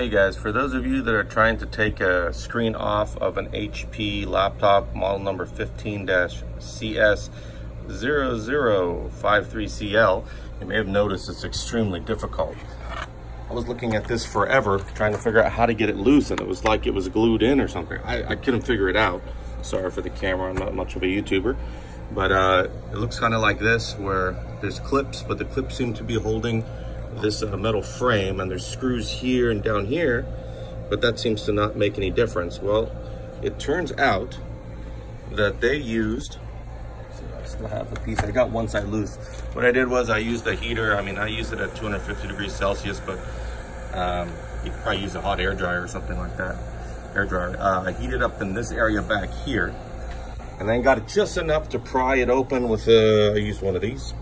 Hey guys, for those of you that are trying to take a screen off of an HP laptop model number 15-CS0053CL, you may have noticed it's extremely difficult. I was looking at this forever, trying to figure out how to get it loose, and it was like it was glued in or something. I, I couldn't figure it out. Sorry for the camera, I'm not much of a YouTuber. But uh, it looks kind of like this, where there's clips, but the clips seem to be holding this uh, metal frame and there's screws here and down here, but that seems to not make any difference. Well, it turns out that they used, I still have the piece, I got one side loose. What I did was I used the heater, I mean, I used it at 250 degrees Celsius, but um, you could probably use a hot air dryer or something like that, air dryer. Uh, I heated up in this area back here, and then got it just enough to pry it open with, uh, I used one of these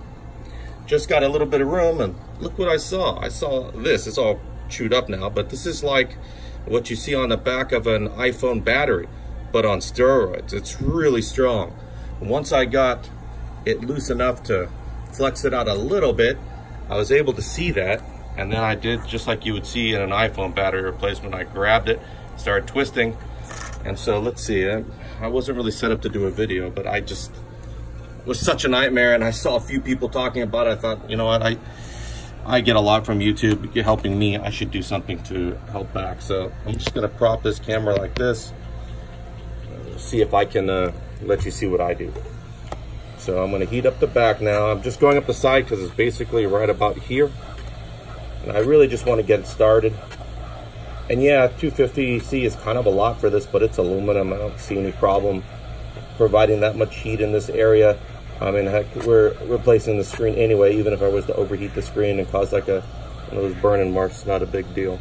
just got a little bit of room and look what I saw. I saw this, it's all chewed up now, but this is like what you see on the back of an iPhone battery, but on steroids. It's really strong. Once I got it loose enough to flex it out a little bit, I was able to see that. And then I did just like you would see in an iPhone battery replacement. I grabbed it, started twisting. And so let's see, I wasn't really set up to do a video, but I just was such a nightmare and I saw a few people talking about it. I thought, you know what, I I get a lot from YouTube You're helping me. I should do something to help back. So I'm just gonna prop this camera like this, see if I can uh, let you see what I do. So I'm gonna heat up the back now. I'm just going up the side because it's basically right about here. And I really just wanna get it started. And yeah, 250C is kind of a lot for this, but it's aluminum. I don't see any problem providing that much heat in this area. I mean, heck, we're replacing the screen anyway, even if I was to overheat the screen and cause like a one of those burning marks, not a big deal.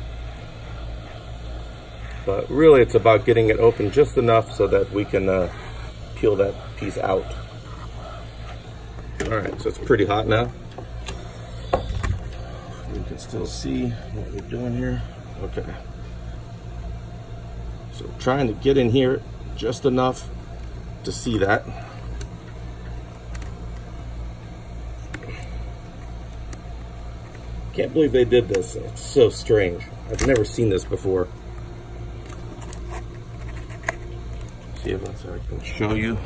But really, it's about getting it open just enough so that we can uh, peel that piece out. All right, so it's pretty hot now. You can still see what we're doing here. Okay. So trying to get in here just enough to see that. Can't believe they did this. It's so strange. I've never seen this before. See if I can show you.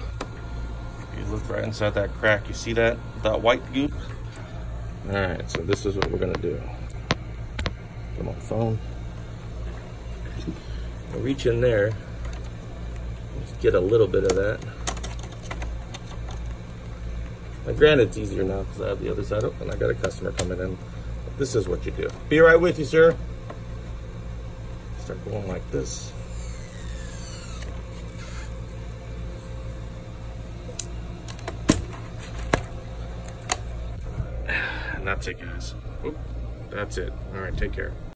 You look right inside that crack, you see that? That white goop? Alright, so this is what we're gonna do. Come on, phone. I'll reach in there. Get a little bit of that. Now, granted, it's easier now because I have the other side open. I got a customer coming in. This is what you do. Be right with you, sir. Start going like this. And that's it, guys. Oop, that's it. All right, take care.